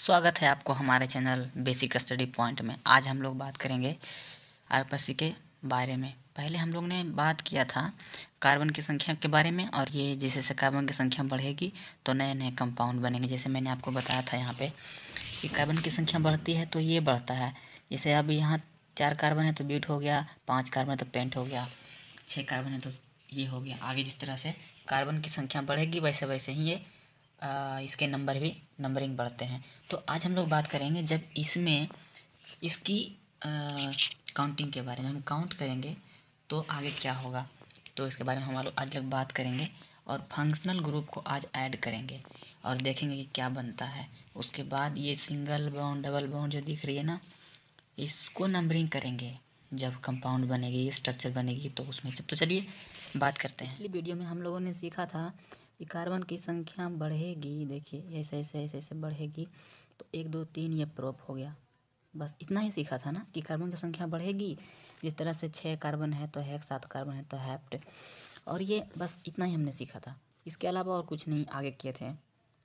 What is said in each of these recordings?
स्वागत है आपको हमारे चैनल बेसिक स्टडी पॉइंट में। आज हम लोग बात करेंगे आरपीसी के बारे में। पहले हम लोग ने बात किया था कार्बन की संख्या के बारे में और ये जैसे जैसे कार्बन की संख्या बढ़ेगी तो नए नए कंपाउंड बनेंगे। जैसे मैंने आपको बताया था यहाँ पे कि कार्बन की संख्या बढ़ती है तो ये बढ़ता है। जैसे अब यहाँ चार कार्बन है तो बीट हो गया, पाँच कार्बन है तो पेंट हो गया छः कार्बन है तो ये हो गया। आगे जिस तरह से कार्बन की संख्या बढ़ेगी वैसे वैसे ही ये इसके नंबर भी नंबरिंग बढ़ते हैं। तो आज हम लोग बात करेंगे जब इसमें, इसकी काउंटिंग के बारे में, हम काउंट करेंगे तो आगे क्या होगा। तो इसके बारे में हम लोग आज लोग बात करेंगे और फंक्शनल ग्रुप को आज ऐड करेंगे और देखेंगे कि क्या बनता है। उसके बाद ये सिंगल बाउंड डबल बाउंड जो दिख रही है ना, इसको नंबरिंग करेंगे। जब कंपाउंड बनेगी स्ट्रक्चर बनेगी तो उसमें तो चलिए बात करते हैं। पिछली वीडियो में हम लोगों ने सीखा था कि कार्बन की संख्या बढ़ेगी, देखिए, ऐसे ऐसे ऐसे ऐसे बढ़ेगी तो एक, दो, तीन ये प्रोप हो गया। बस इतना ही सीखा था ना कि कार्बन की संख्या बढ़ेगी। जिस तरह से छः कार्बन है तो हैक सात कार्बन है तो हैप्ट। और ये बस इतना ही हमने सीखा था। इसके अलावा और कुछ नहीं, आगे किए थे।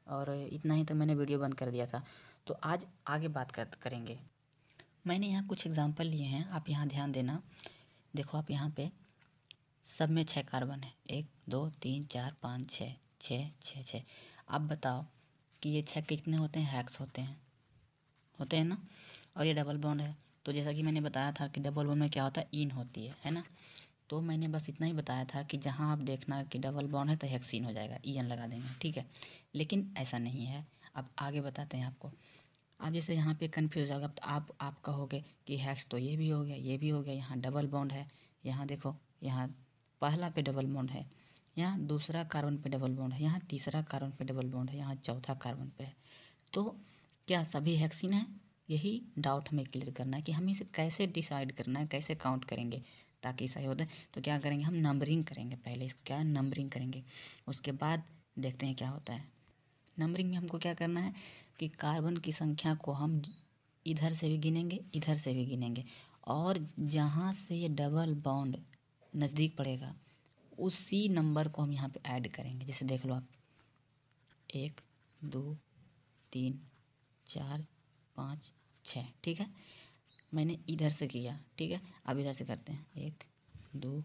और इतना ही तो मैंने वीडियो बंद कर दिया था। तो आज आगे बात कर, करेंगे। मैंने यहाँ कुछ एग्जांपल लिए हैं। आप यहाँ ध्यान देना। देखो आप यहाँ पे सब में छः कार्बन है। एक, दो, तीन, चार, पाँच छः छः छः छः। अब बताओ कि ये छः कितने होते हैं? हैक्स होते हैं। होते हैं ना? और ये डबल बॉन्ड है। तो जैसा कि मैंने बताया था कि डबल बॉन्ड में क्या होता है? इन होती है है ना? तो मैंने बस इतना ही बताया था कि जहाँ आप देखना कि डबल बॉन्ड है तो हेक्सिन हो जाएगा। ई एन लगा देंगे, ठीक है? लेकिन ऐसा नहीं है। अब आगे बताते हैं आपको। अब जैसे यहाँ पे कन्फ्यूज़ हो तो आप आप कहोगे कि हैक्स तो ये भी हो गया, ये भी हो गया, यहाँ डबल बॉन्ड है। यहाँ देखो, यहाँ पहला पे डबल बॉन्ड है। यहाँ दूसरा कार्बन पे डबल बॉन्ड है, यहाँ तीसरा कार्बन पे डबल बॉन्ड है, यहाँ चौथा कार्बन पे है। तो क्या सभी हैक्सिन है? यही डाउट हमें क्लियर करना है कि हम इसे कैसे डिसाइड करना है, कैसे काउंट करेंगे ताकि सही होता है। तो क्या करेंगे? हम नंबरिंग करेंगे पहले इसको, क्या नंबरिंग करेंगे? उसके बाद देखते हैं क्या होता है। नंबरिंग में हमको क्या करना है कि कार्बन की संख्या को हम इधर से भी गिनेंगे, इधर से भी गिनेंगे। और जहाँ से ये डबल बाउंड नज़दीक पड़ेगा उसी नंबर को हम यहाँ पे ऐड करेंगे। जैसे देख लो आप। एक, दो, तीन, चार, पाँच, छः। ठीक है? मैंने इधर से किया। ठीक है? अब इधर से करते हैं। एक, दो,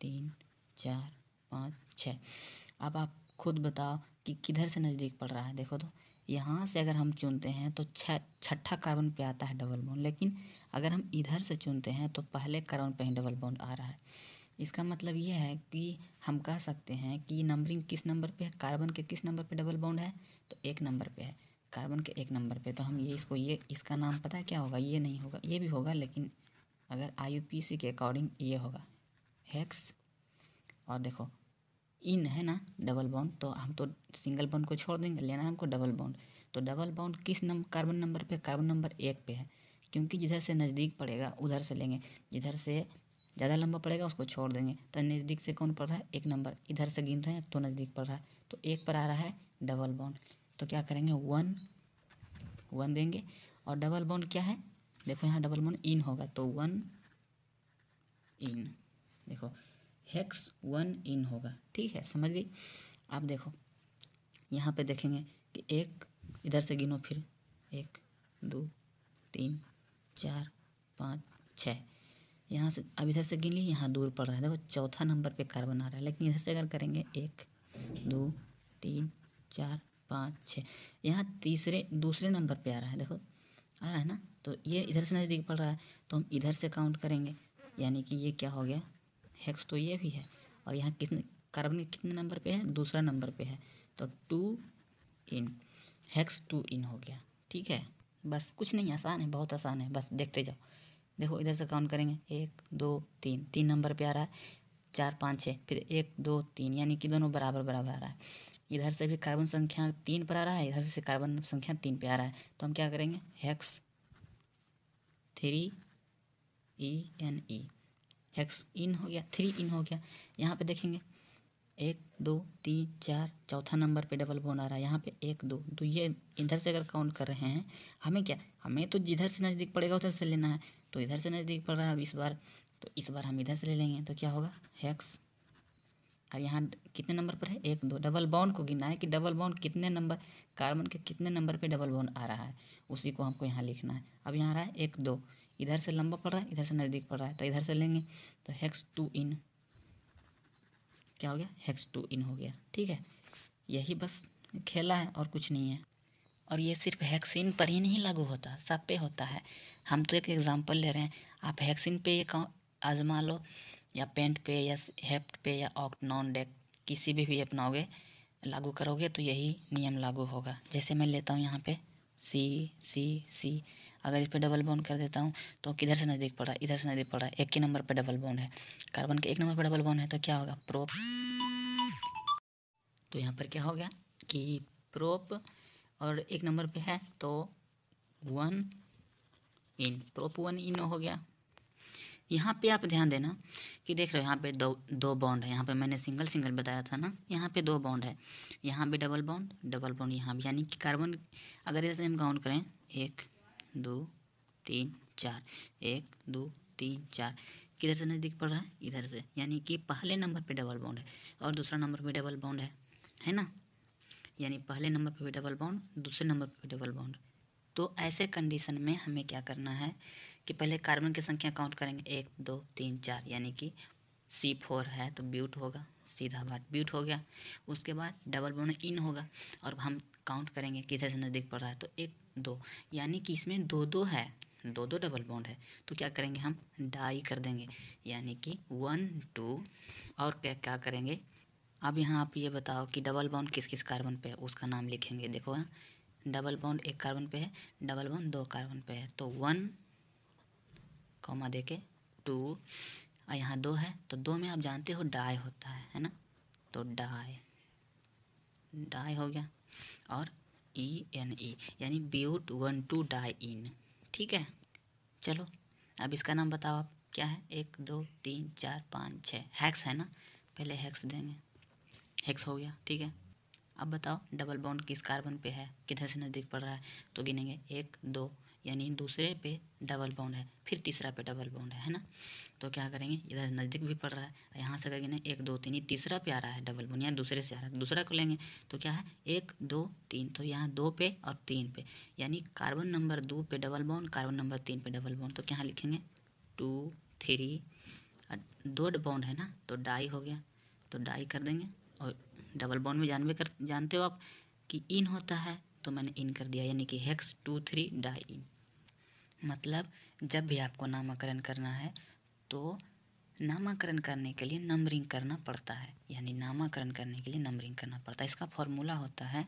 तीन, चार, पाँच, छः। अब आप खुद बताओ कि किधर से नज़दीक पड़ रहा है। देखो तो यहाँ से अगर हम चुनते हैं तो छ, छठा कार्बन पे आता है डबल बॉन्ड लेकिन अगर हम इधर से चुनते हैं तो पहले कार्बन पे ही डबल बॉन्ड आ रहा है। इसका मतलब ये है कि हम कह सकते हैं कि नंबरिंग किस नंबर पे है? कार्बन के किस नंबर पे डबल बॉन्ड है? तो एक नंबर पे है। कार्बन के एक नंबर पे। तो हम ये इसको ये, इसका नाम पता है क्या होगा? ये नहीं होगा। ये भी होगा, लेकिन अगर आई के अकॉर्डिंग ये होगा। हेक्स और देखो, इन है ना डबल बाउंड तो हम तो सिंगल बाउंड को छोड़ देंगे, लेना है हमको डबल बाउंड तो डबल बाउंड किस नंबर कार्बन नंबर पे कार्बन नंबर एक पे है। क्योंकि जिधर से नज़दीक पड़ेगा, उधर से लेंगे। जिधर से ज़्यादा लंबा पड़ेगा, उसको छोड़ देंगे। तो नज़दीक से कौन पड़ रहा है? एक नंबर। इधर से गिन रहे हैं तो नज़दीक पड़ रहा है। तो एक पर आ रहा है, डबल बॉन्ड। तो क्या करेंगे? वन। वन देंगे। और डबल बॉन्ड क्या है? देखो, यहाँ डबल बॉन्ड इन होगा। तो वन इन। देखो हेक्स वन इन होगा। ठीक है, समझ गई? आप देखो, यहाँ पे देखेंगे कि एक, इधर से गिनो फिर। एक, दो, तीन, चार, पाँच, छः। यहाँ से, अब इधर से गिन ली यहाँ दूर पड़ रहा है। देखो, चौथा नंबर पे कार्बन आ रहा है। लेकिन इधर से अगर करेंगे, एक, दो, तीन, चार, पाँच, छः। यहाँ तीसरे, दूसरे नंबर पे आ रहा है। देखो, आ रहा है ना? तो ये इधर से नज़दीक पड़ रहा है। तो हम इधर से काउंट करेंगे। यानी कि ये क्या हो गया? हेक्स तो ये भी है। और यहाँ कितने कार्बन कितने नंबर पे है? दूसरा नंबर पे है। तो two ene hex two ene हो गया। ठीक है? बस, कुछ नहीं, आसान है, बहुत आसान है। बस, देखते जाओ। देखो, इधर से काउंट करेंगे। एक, दो, तीन। तीन नंबर पे आ रहा है। चार, पाँच छः फिर एक, दो, तीन। यानी कि दोनों बराबर बराबर आ रहा है। इधर से भी कार्बन संख्या तीन पर आ रहा है, इधर से कार्बन संख्या तीन पे आ रहा है। तो हम क्या करेंगे? Hex three E N E hex ene हो गया। थ्री इन हो गया। यहाँ पे देखेंगे। एक, दो, तीन, चार, चौथा नंबर पे डबल बोन आ रहा है, यहाँ पे एक, दो। तो ये इधर से अगर काउंट कर रहे हैं, हमें क्या? हमें तो जिधर से नज़दीक पड़ेगा, उधर से लेना है। तो इधर से नज़दीक पड़ रहा है अब इस बार तो इस बार हम इधर से ले लेंगे। तो क्या होगा? हेक्स और यहाँ कितने नंबर पर है? एक, दो। डबल बाउंड को गिनना है कि डबल बाउंड कितने नंबर कार्बन के कितने नंबर पे डबल बॉन्ड आ रहा है? उसी को हमको यहाँ लिखना है। अब यहाँ आ रहा है एक, दो। इधर से लंबा पड़ रहा है, इधर से नज़दीक पड़ रहा है। तो इधर से लेंगे। तो हेक्स टू इन क्या हो गया? हेक्स टू इन हो गया। ठीक है? यही बस खेला है और कुछ नहीं है। और ये सिर्फ़ हैक्सिन पर ही नहीं लागू होता, सब पे होता है। हम तो एक एग्जांपल ले रहे हैं। आप हैक्सिन पे ये आजमा लो, या पेंट पे, या हेप्ट पे, या ऑक्टनॉन डेक किसी भी भी अपनाओगे, लागू करोगे तो यही नियम लागू होगा। जैसे मैं लेता हूँ यहाँ पे सी सी सी अगर इस पर डबल बॉन्ड कर देता हूँ तो किधर से नज़दीक पड़ इधर से नज़दीक पड़ एक ही नंबर पर डबल बॉन्ड है। कार्बन के एक नंबर पर डबल बॉन्ड है तो क्या होगा? प्रोप तो यहाँ पर क्या हो गया कि प्रोप और एक नंबर पे है तो one ene prop one ene हो गया। यहाँ पे आप ध्यान देना कि देख रहे हो, यहाँ पे दो दो बॉन्ड है। यहाँ पे मैंने सिंगल सिंगल बताया था ना, यहाँ पे दो बॉन्ड है। यहाँ पे डबल बॉन्ड डबल बॉन्ड यहाँ भी। यानी कि कार्बन अगर इसे हम काउंट करें, एक दो, तीन, चार। एक, दो, तीन, चार। किधर से नज़दीक पड़ रहा है? इधर से। यानी कि पहले नंबर पे डबल बाउंड है। और दूसरा नंबर पे डबल बाउंड है। है ना? यानी पहले नंबर पे भी डबल बाउंड दूसरे नंबर पे भी डबल बाउंड तो ऐसे कंडीशन में हमें क्या करना है कि पहले कार्बन की संख्या काउंट करेंगे। एक, दो, तीन, चार। यानी कि सी फोर है तो ब्यूट होगा। सीधा बात ब्यूट हो गया। उसके बाद डबल बॉन्ड इन होगा। और हम काउंट करेंगे किधर से नज़दीक पड़ रहा है। तो एक, दो, यानी कि इसमें दो दो है, दो दो डबल बॉन्ड है। तो क्या करेंगे हम? डाई कर देंगे। यानी कि वन, टू, और क्या क्या करेंगे? अब यहाँ आप ये बताओ कि डबल बॉन्ड किस किस कार्बन पे है? उसका नाम लिखेंगे। देखो हाँ डबल बॉन्ड एक कार्बन पे है, डबल बॉन्ड दो कार्बन पे है। तो वन, कॉमा दे के टू और यहाँ दो है तो दो में आप जानते हो डाई होता है है ना? तो डाई डाई हो गया। और ई एन ई, यानी but one two diene, ठीक है? चलो, अब इसका नाम बताओ आप, क्या है? एक, दो, तीन, चार, पाँच, छः हैक्स है ना? पहले हैक्स देंगे। हेक्स हो गया, ठीक है? अब बताओ डबल बॉन्ड किस कार्बन पे है? किधर से नज़दीक पड़ रहा है? तो गिनेंगे, एक, दो यानी दूसरे पे डबल बाउंड है, फिर तीसरा पे डबल बाउंड है है ना? तो क्या करेंगे? इधर नज़दीक भी पड़ रहा है यहाँ से अगर गिने एक, दो, तीन तीसरा पे आ रहा है डबल बॉन्ड यहाँ दूसरे से आ रहा है, दूसरा को लेंगे तो क्या है? एक, दो, तीन तो यहाँ दो पे और तीन पे, यानी कार्बन नंबर दो पे डबल बाउंड कार्बन नंबर तीन पे डबल बाउंड तो क्या लिखेंगे? टू थ्री दो बाउंड है ना तो डाई हो गया तो डाई कर देंगे, और डबल बाउंड में जानवे कर, जानते हो आप कि इन होता है तो मैंने इन कर दिया, यानी कि hex two three diene मतलब जब भी आपको नामाकरण करना है तो नामाकरण करने के लिए नंबरिंग करना पड़ता है। यानी नामाकरण करने के लिए नंबरिंग करना पड़ता है। इसका फॉर्मूला होता है,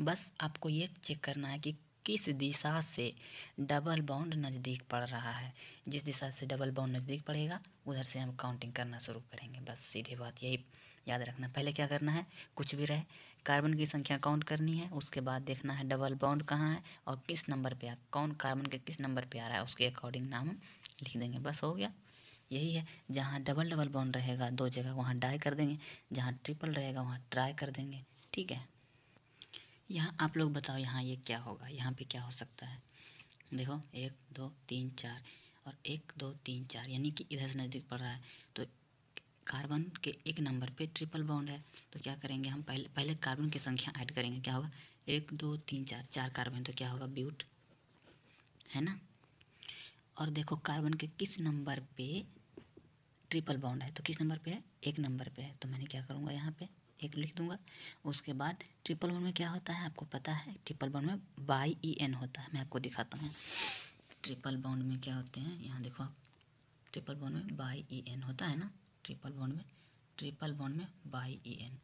बस आपको ये चेक करना है कि किस दिशा से डबल बाउंड नज़दीक पड़ रहा है? जिस दिशा से डबल बाउंड नज़दीक पड़ेगा, उधर से हम काउंटिंग करना शुरू करेंगे। बस सीधी बात यही याद रखना। पहले क्या करना है? कुछ भी रहे। कार्बन की संख्या काउंट करनी है, उसके बाद देखना है डबल बाउंड कहाँ है और किस नंबर पे आ कौन कार्बन के किस नंबर पे आ रहा है, उसके अकॉर्डिंग नाम हम लिख देंगे। बस हो गया। यही है। जहाँ डबल डबल बाउंड रहेगा, दो जगह वहाँ डाई कर देंगे। जहाँ ट्रिपल रहेगा, वहाँ ट्राई कर देंगे। ठीक है। यहाँ, आप लोग बताओ यहाँ ये क्या होगा? यहाँ पे क्या हो सकता है? देखो, एक, दो, तीन, चार और एक, दो, तीन, चार यानी कि इधर से नज़दीक पड़ रहा है। तो कार्बन के एक नंबर पे ट्रिपल बाउंड है। तो क्या करेंगे हम? पहले पहले कार्बन की संख्या ऐड करेंगे। क्या होगा? एक, दो, तीन, चार चार कार्बन। तो क्या होगा? ब्यूट। है ना? और देखो, कार्बन के किस नंबर पे ट्रिपल बाउंड है? तो किस नंबर पे है? एक नंबर पे है। तो मैंने क्या करूँगा यहाँ पे? एक लिख दूँगा। उसके बाद ट्रिपल वन में क्या होता है आपको पता है? ट्रिपल वन में बाई ई एन होता है। मैं आपको दिखाता हूँ। ट्रिपल बाउंड में क्या होते हैं? यहाँ देखो आप। ट्रिपल बाउंड में बाई ई एन होता है ना? ट्रिपल बाउंड में, ट्रिपल बाउंड में बाई ई एन।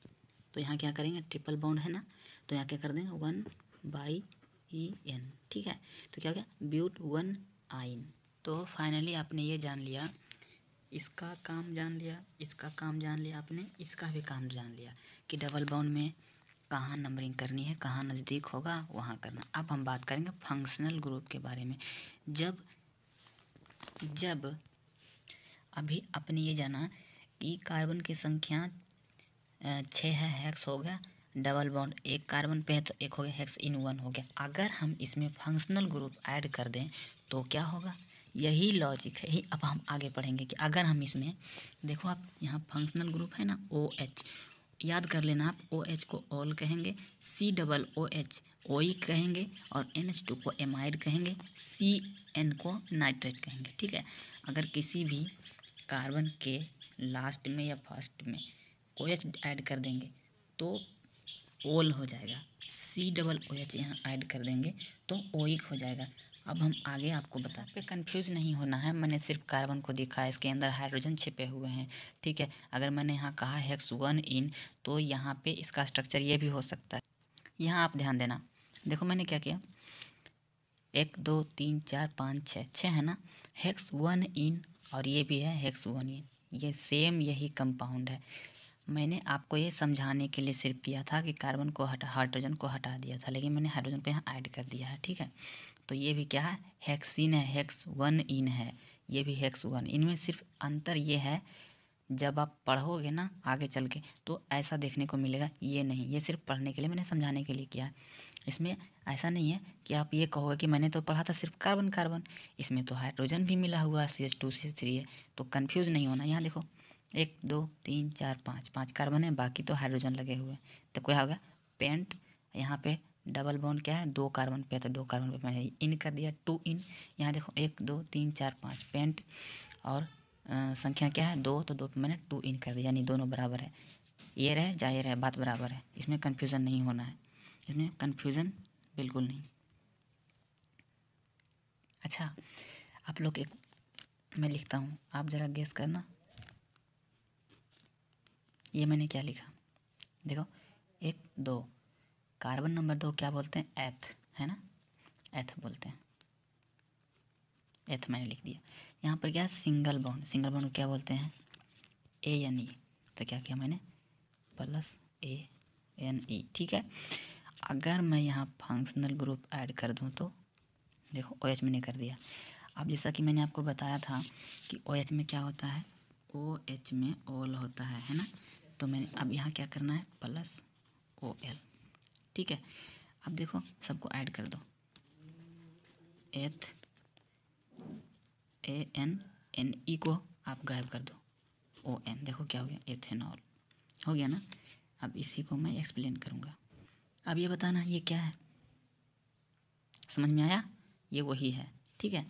तो यहाँ क्या करेंगे? ट्रिपल बाउंड है ना? तो यहाँ क्या कर देंगे? One by E N. ठीक है? तो क्या हो गया? ब्यूट वन आइन। तो फाइनली आपने ये जान लिया। इसका काम जान लिया, इसका काम जान लिया आपने, इसका भी काम जान लिया कि डबल बाउंड में कहाँ नंबरिंग करनी है, कहाँ नज़दीक होगा, वहाँ करना। अब हम बात करेंगे फंक्शनल ग्रुप के बारे में। जब जब अभी आपने ये जाना कि कार्बन की संख्या छः है हैक्स हो गया डबल बॉन्ड एक कार्बन पे है तो एक हो गया हेक्स इन वन हो गया। अगर हम इसमें फंक्शनल ग्रुप ऐड कर दें तो क्या होगा? यही लॉजिक है। अब हम आगे पढ़ेंगे कि अगर हम इसमें, देखो आप यहाँ फंक्शनल ग्रुप है ना ओ एच याद कर लेना आप ओ एच को ऑल कहेंगे सी डबल ओ एच ओई कहेंगे और एन एच टू को एमाइड कहेंगे सी एन को नाइट्रेट कहेंगे, ठीक है? अगर किसी भी कार्बन के लास्ट में या फ़र्स्ट में ओ एच ऐड कर देंगे तो ओल हो जाएगा। सी डबल ओ एच यहाँ ऐड कर देंगे तो ओइक हो जाएगा। अब हम आगे आपको बताते पे कन्फ्यूज़ नहीं होना है। मैंने सिर्फ़ कार्बन को देखा है इसके अंदर हाइड्रोजन छिपे हुए हैं ठीक है? अगर मैंने यहाँ कहा हैक्स वन इन तो यहाँ पे इसका स्ट्रक्चर ये भी हो सकता है। यहाँ आप ध्यान देना। देखो मैंने क्या किया? एक दो तीन चार पाँच छः छः है ना? हेक्स वन इन और ये भी है हेक्स वन इन ये सेम यही कंपाउंड है। मैंने आपको ये समझाने के लिए सिर्फ़ किया था कि कार्बन को हटा हाइड्रोजन को हटा दिया था लेकिन मैंने हाइड्रोजन को यहाँ ऐड कर दिया है ठीक है? तो ये भी क्या है? हेक्सिन है हेक्स वन इन है। ये भी हेक्स वन इनमें सिर्फ़ अंतर ये है, जब आप पढ़ोगे ना आगे चल के तो ऐसा देखने को मिलेगा, ये नहीं। ये सिर्फ़ पढ़ने के लिए मैंने समझाने के लिए किया है। इसमें ऐसा नहीं है कि आप ये कहोगे कि मैंने तो पढ़ा था सिर्फ़ कार्बन कार्बन इसमें तो हाइड्रोजन भी मिला हुआ है C H two C three है तो कन्फ्यूज़ नहीं होना। यहाँ देखो, एक, दो, तीन, चार, पाँच। पाँच कार्बन है, बाकी तो हाइड्रोजन लगे हुए हैं। तो क्या होगा? पेंट यहाँ पे डबल बॉन्ड क्या है? दो कार्बन पे तो दो कार्बन पे मैंने इन कर दिया टू इन यहाँ देखो एक दो तीन चार पाँच पेंट और आ, संख्या क्या है? दो तो दो पे मैंने टू इन कर दिया यानी दोनों बराबर है। ये रहे जाए है बात बराबर है। इसमें कन्फ्यूज़न नहीं होना है। इसमें कन्फ्यूज़न बिल्कुल नहीं। अच्छा आप लोग एक मैं लिखता हूँ। आप ज़रा गेस करना। ये मैंने क्या लिखा? देखो एक दो। कार्बन नंबर दो क्या बोलते हैं? एथ है ना? एथ बोलते हैं। एथ मैंने लिख दिया। यहाँ पर क्या? सिंगल बॉन्ड सिंगल बॉन्ड क्या बोलते हैं? ए एन ई तो क्या किया मैंने? प्लस ए एन ई ठीक है? अगर मैं यहाँ फंक्शनल ग्रुप ऐड कर दूँ तो? देखो ओ एच मैंने कर दिया। अब जैसा कि मैंने आपको बताया था कि ओ एच में क्या होता है? ओ एच में ओल होता है है ना? तो मैंने अब यहाँ क्या करना है? प्लस ओ एल ठीक है? अब देखो, सबको ऐड कर दो। एथ ए एन एन ई को आप गायब कर दो। ओ एन देखो क्या हो गया एथेनॉल हो गया ना? अब इसी को मैं एक्सप्लेन करूँगा। अब ये बताना, ये क्या है? समझ में आया? ये वही है, ठीक है?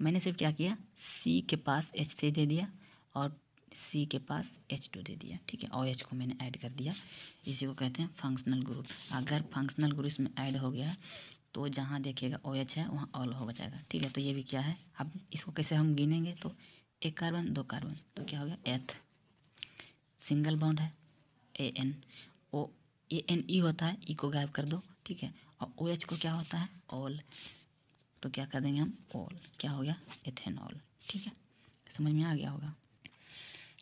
मैंने सिर्फ़ क्या किया? सी के पास एच थ्री दे दिया और सी के पास एच टू दे दिया, ठीक है? ओ एच को मैंने ऐड कर दिया। इसी को कहते हैं फंक्शनल ग्रुप अगर फंक्शनल ग्रुप इसमें ऐड हो गया तो जहाँ देखिएगा ओ एच है, वहाँ ऑल हो जाएगा, ठीक है? तो ये भी क्या है? अब इसको कैसे हम गिनेंगे? तो एक कार्बन दो कार्बन तो क्या हो गया? एथ सिंगल बॉन्ड है A N O A N E होता है ई को गायब कर दो, ठीक है? और ओ एच को क्या होता है? ऑल तो क्या कर देंगे हम? ऑल क्या हो गया? एथेनॉल ठीक है? समझ में आ गया होगा।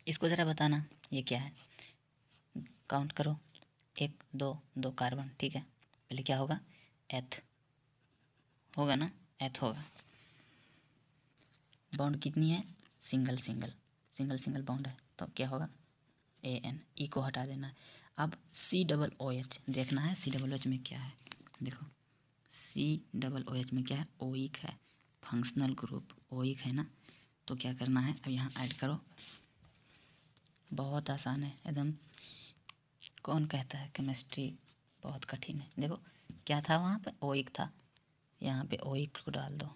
इसको ज़रा बताना, ये क्या है? काउंट करो। एक, दो दो कार्बन ठीक है? पहले क्या होगा? एथ होगा ना? एथ होगा। बाउंड कितनी है? Single single single single bond है। तो क्या होगा? ए एन ई को हटा देना है। अब सी डबल ओ एच देखना है सी डबल ओ एच में क्या है। देखो सी डबल ओ एच में क्या है? ओइक है। फंक्शनल ग्रुप ओइक है ना? तो क्या करना है? अब यहाँ ऐड करो। बहुत आसान है, एकदम। कौन कहता है केमिस्ट्री बहुत कठिन है। देखो, क्या था वहाँ पे? ओइक था। यहाँ पे ओइक को डाल दो।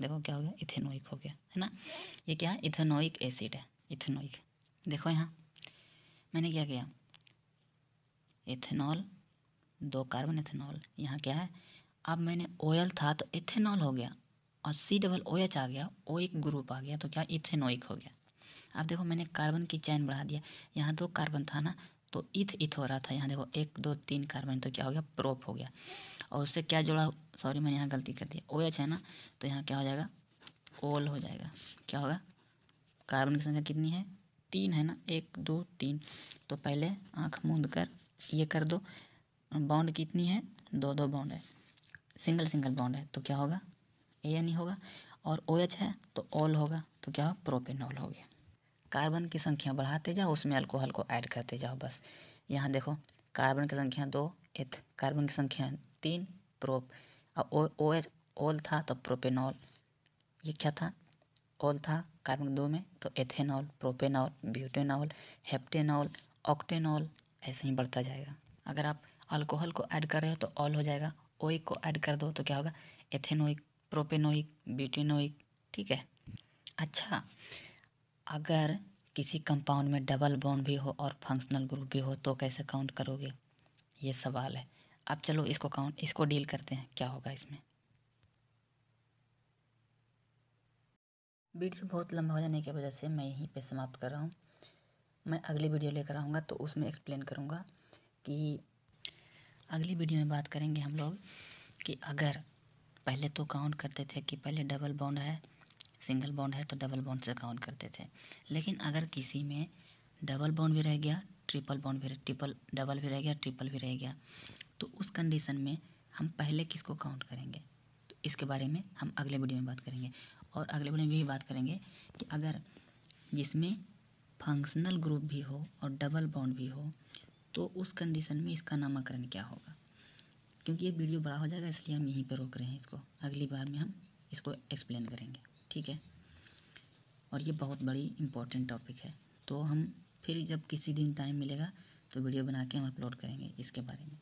देखो क्या हो गया? इथेनोइक हो गया, है ना? ये क्या है? इथेनोइक एसिड है। इथेनोइक। देखो यहाँ। मैंने क्या किया? इथेनॉल, दो कार्बन इथेनॉल। यहाँ क्या है? अब मैंने ऑयल था तो इथेनॉल हो गया और सी डबल ओ एच आ गया। ओ एक ग्रुप आ गया तो क्या? इथेनोइक हो गया। अब देखो मैंने कार्बन की चैन बढ़ा दिया। यहाँ दो कार्बन था ना तो इथ इथ हो रहा था। यहाँ देखो एक, दो, तीन कार्बन तो क्या हो गया? प्रोप हो गया। और उससे क्या जुड़ा? सॉरी मैंने यहाँ गलती कर दिया ओ एच है ना तो यहाँ क्या हो जाएगा? ओल हो जाएगा। क्या होगा? कार्बन की संख्या कितनी है? तीन है ना? एक, दो, तीन। तो पहले आँख मूंद कर, ये कर दो। बाउंड कितनी है? दो दो बाउंड है। सिंगल सिंगल बाउंड है। तो क्या होगा? ए एन ई होगा। और ओ एच है तो ऑल होगा। तो क्या प्रोपेनॉल हो गया। कार्बन की संख्या बढ़ाते जाओ, उसमें अल्कोहल को ऐड करते जाओ, बस। यहाँ देखो, कार्बन की संख्या दो एथ कार्बन की संख्या तीन, प्रोप। और ओ एच ओल था तो प्रोपेनॉल। ये क्या था? ओल था कार्बन दो में तो ethanol, propanol, butanol, heptanol, octanol, ऐसे ही बढ़ता जाएगा। अगर आप अल्कोहल को ऐड कर रहे हो तो ऑल हो जाएगा, ओइक को ऐड कर दो तो क्या होगा? एथेनोइक, प्रोपेनोइक, ब्यूटेनोइक, ठीक है? अच्छा अगर किसी कंपाउंड में डबल बॉन्ड भी हो और फंक्शनल ग्रुप भी हो तो कैसे काउंट करोगे? ये सवाल है। अब चलो इसको काउंट इसको डील करते हैं, क्या होगा इसमें? वीडियो बहुत लंबा हो जाने की वजह से मैं यहीं पे समाप्त कर रहा हूँ। मैं अगली वीडियो लेकर आऊँगा तो उसमें एक्सप्लेन करूँगा कि अगली वीडियो में बात करेंगे हम लोग कि अगर पहले तो काउंट करते थे कि पहले डबल बॉन्ड है सिंगल बॉन्ड है तो डबल बॉन्ड से काउंट करते थे। लेकिन अगर किसी में डबल बॉन्ड भी रह गया, ट्रिपल बॉन्ड भी ट्रिपल, डबल भी रह गया, ट्रिपल भी रह गया तो उस कंडीशन में हम पहले किसको काउंट करेंगे? तो इसके बारे में हम अगले वीडियो में बात करेंगे। और अगले वीडियो में भी बात करेंगे कि अगर जिसमें फंक्शनल ग्रुप भी हो और डबल बॉन्ड भी हो तो उस कंडीशन में इसका नामकरण क्या होगा? क्योंकि ये वीडियो बड़ा हो जाएगा, इसलिए हम यहीं पर रोक रहे हैं इसको। अगली बार में हम इसको एक्सप्लेन करेंगे। ठीक है? और ये बहुत बड़ी इम्पोर्टेंट टॉपिक है। तो हम फिर जब किसी दिन टाइम मिलेगा तो वीडियो बना के हम अपलोड करेंगे इसके बारे में।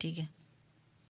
ठीक है?